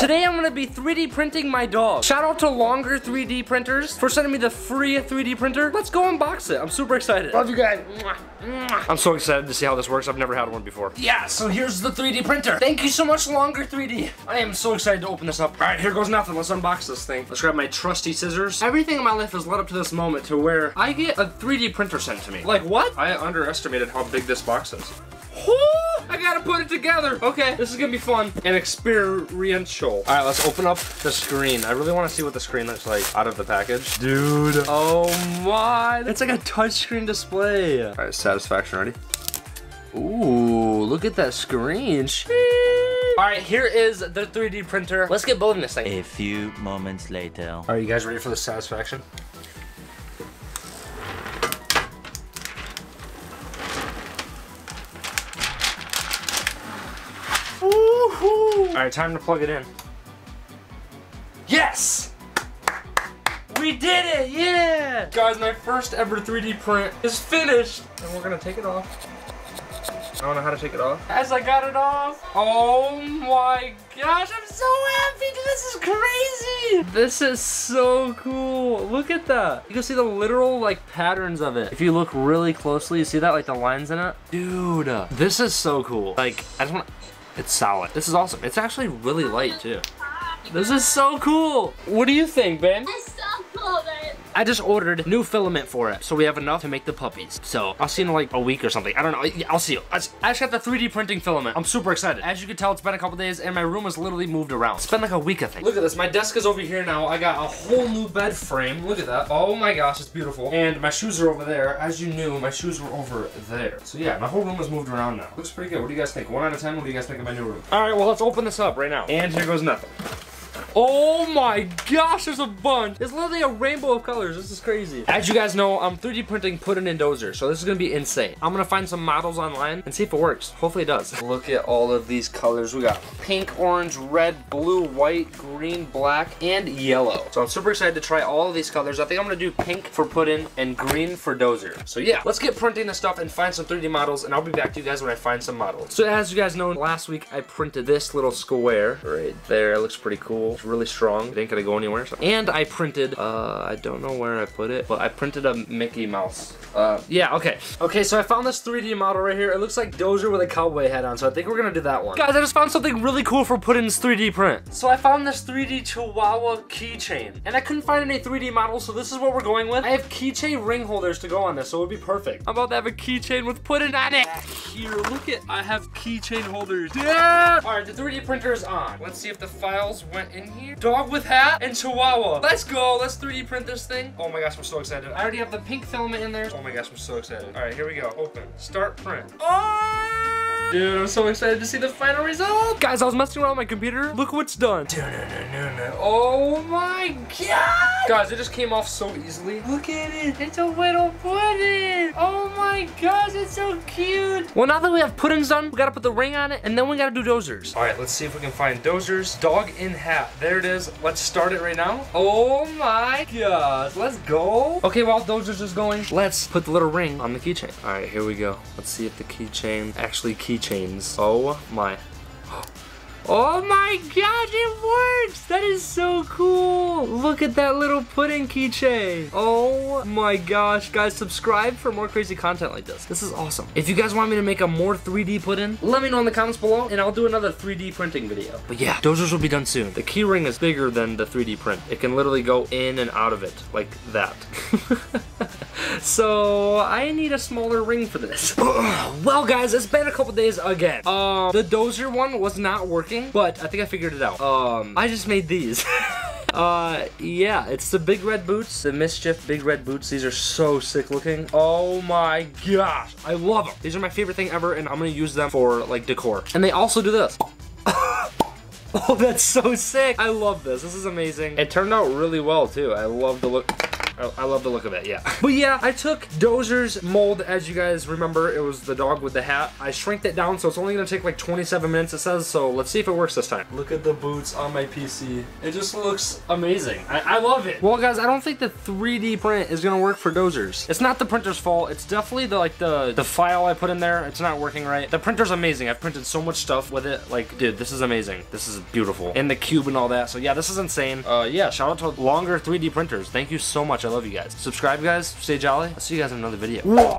Today I'm gonna be 3D printing my dog. Shout out to Longer 3D Printers for sending me the free 3D printer. Let's go unbox it. I'm super excited. Love you guys. I'm so excited to see how this works. I've never had one before. Yeah, so here's the 3D printer. Thank you so much, Longer 3D. I am so excited to open this up. All right, here goes nothing. Let's unbox this thing. Let's grab my trusty scissors. Everything in my life has led up to this moment to where I get a 3D printer sent to me. Like what? I underestimated how big this box is. I gotta put it together. Okay, this is gonna be fun and experiential. All right, let's open up the screen. I really wanna see what the screen looks like out of the package. Dude, oh my. It's like a touchscreen display. All right, satisfaction ready? Ooh, look at that screen. All right, here is the 3D printer. Let's get building this thing. A few moments later. Are you guys ready for the satisfaction? All right, time to plug it in. Yes! We did it, yeah! Guys, my first ever 3D print is finished. And we're gonna take it off. I don't know how to take it off. As I got it off. Oh my gosh, I'm so happy. This is crazy. This is so cool. Look at that. You can see the literal like patterns of it. If you look really closely, you see that like the lines in it? Dude, this is so cool. Like, I just want it's solid. This is awesome. It's actually really light too. This is so cool. What do you think, Ben? It's so cool. I just ordered new filament for it, so we have enough to make the puppies. So I'll see in like a week or something. I don't know. I'll see you. I just, got the 3D printing filament. I'm super excited. As you can tell, it's been a couple days, and my room has literally moved around. It's been like a week, I think. Look at this. My desk is over here now. I got a whole new bed frame. Look at that. Oh my gosh, it's beautiful. And my shoes are over there. As you knew, my shoes were over there. So yeah, my whole room has moved around now. Looks pretty good. What do you guys think? One out of ten. What do you guys think of my new room? All right, well let's open this up right now. And here goes nothing. Oh my gosh, there's a bunch. It's literally a rainbow of colors. This is crazy. As you guys know, I'm 3D printing Puddin and dozer, so this is gonna be insane. I'm gonna find some models online and see if it works. Hopefully it does. Look at all of these colors. We got pink, orange, red, blue, white, green, black, and yellow. So I'm super excited to try all of these colors. I think I'm gonna do pink for Puddin and green for dozer. So yeah, let's get printing this stuff and find some 3D models, and I'll be back to you guys when I find some models. So as you guys know, last week I printed this little square right there. It looks pretty cool. Really strong. It ain't gonna go anywhere. So. And I printed, uh, I don't know where I put it, but I printed a Mickey Mouse. Uh, yeah, okay. Okay, so I found this 3D model right here. It looks like Dozer with a cowboy hat on, so I think we're gonna do that one. Guys, I just found something really cool for Puddin's 3D print. So I found this 3D Chihuahua keychain, and I couldn't find any 3D models, so this is what we're going with. I have keychain ring holders to go on this, so it would be perfect. I'm about to have a keychain with Puddin on it. Here, look at, I have keychain holders. Yeah! All right, the 3D printer is on. Let's see if the files went in here. Dog with hat and chihuahua. Let's go. Let's 3D print this thing. Oh my gosh, I'm so excited. I already have the pink filament in there. Oh my gosh, I'm so excited. All right, here we go. Open. Start print. Oh! Dude, I'm so excited to see the final result. Guys, I was messing around with my computer. Look what's done. Oh my god. Guys, it just came off so easily. Look at it. It's a little Puddin. Oh my gosh, it's so cute. Well, now that we have Puddin's done, we gotta put the ring on it, and then we gotta do dozers. All right, let's see if we can find dozers. Dog in hat. There it is. Let's start it right now. Oh my gosh. Let's go. Okay, while dozers is going, let's put the little ring on the keychain. All right, here we go. Let's see if the keychain actually keychains. Oh my. Oh my gosh, it works! That is so cool! Look at that little Puddin keychain. Oh my gosh, guys, subscribe for more crazy content like this. This is awesome. If you guys want me to make a more 3D Puddin, let me know in the comments below and I'll do another 3D printing video. But yeah, dozers will be done soon. The key ring is bigger than the 3D print. It can literally go in and out of it like that. so I need a smaller ring for this. well guys, it's been a couple days again. Um, the dozer one was not working, but I think I figured it out. Um, I just made these. Uh, yeah, it's the big red boots, the MSCHF big red boots. These are so sick looking. Oh my gosh, I love them. These are my favorite thing ever, and I'm gonna use them for like decor. And they also do this. Oh, that's so sick. I love this. This is amazing. It turned out really well, too. I love the look. I, I love the look of it, yeah. But yeah, I took Dozer's mold, as you guys remember, it was the dog with the hat. I shrinked it down, so it's only gonna take like 27 minutes, it says, so let's see if it works this time. Look at the boots on my PC. It just looks amazing. I, I love it. Well, guys, I don't think the 3D print is gonna work for Dozers. It's not the printer's fault. It's definitely the like the, the file I put in there. It's not working right. The printer's amazing. I've printed so much stuff with it. Like, dude, this is amazing. This is beautiful. And the cube and all that. So yeah, this is insane. Uh, yeah, shout out to longer 3D printers. Thank you so much. I love you guys. Subscribe, guys. Stay jolly. I'll see you guys in another video.